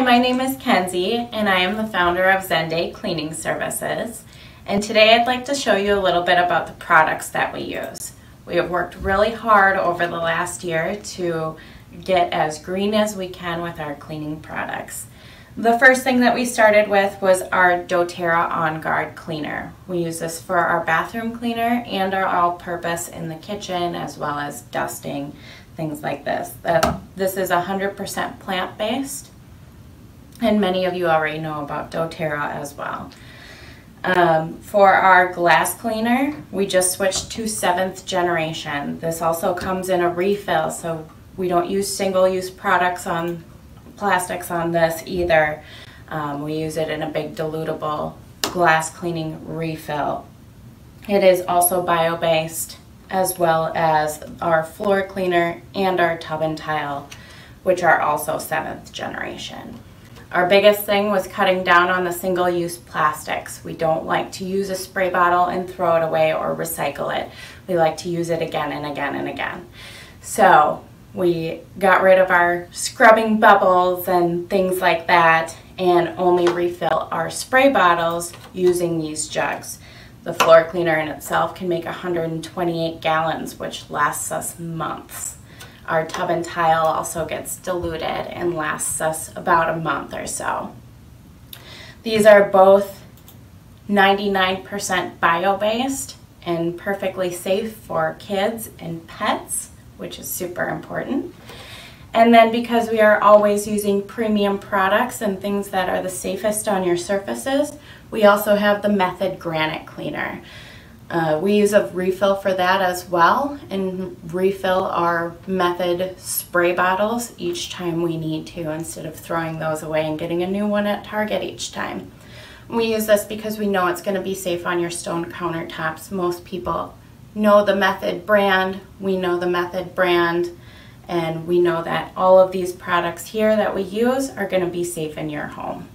My name is Kenzie and I am the founder of Zen Day Cleaning Services. And today I'd like to show you a little bit about the products that we use. We have worked really hard over the last year to get as green as we can with our cleaning products. The first thing that we started with was our doTERRA On Guard cleaner. We use this for our bathroom cleaner and our all-purpose in the kitchen as well as dusting, things like this. This is 100% plant-based and many of you already know about doTERRA as well. Um, for our glass cleaner, we just switched to seventh generation. This also comes in a refill, so we don't use single-use products on plastics on this either. Um, we use it in a big dilutable glass cleaning refill. It is also bio-based as well as our floor cleaner and our tub and tile, which are also seventh generation. Our biggest thing was cutting down on the single-use plastics. We don't like to use a spray bottle and throw it away or recycle it. We like to use it again and again and again. So we got rid of our scrubbing bubbles and things like that and only refill our spray bottles using these jugs. The floor cleaner in itself can make 128 gallons, which lasts us months. Our tub and tile also gets diluted and lasts us about a month or so. These are both 99% bio-based and perfectly safe for kids and pets, which is super important. And then because we are always using premium products and things that are the safest on your surfaces, we also have the Method Granite Cleaner. Uh, we use a refill for that as well and refill our method spray bottles each time we need to instead of throwing those away and getting a new one at Target each time. We use this because we know it's going to be safe on your stone countertops. Most people know the Method brand, we know the Method brand, and we know that all of these products here that we use are going to be safe in your home.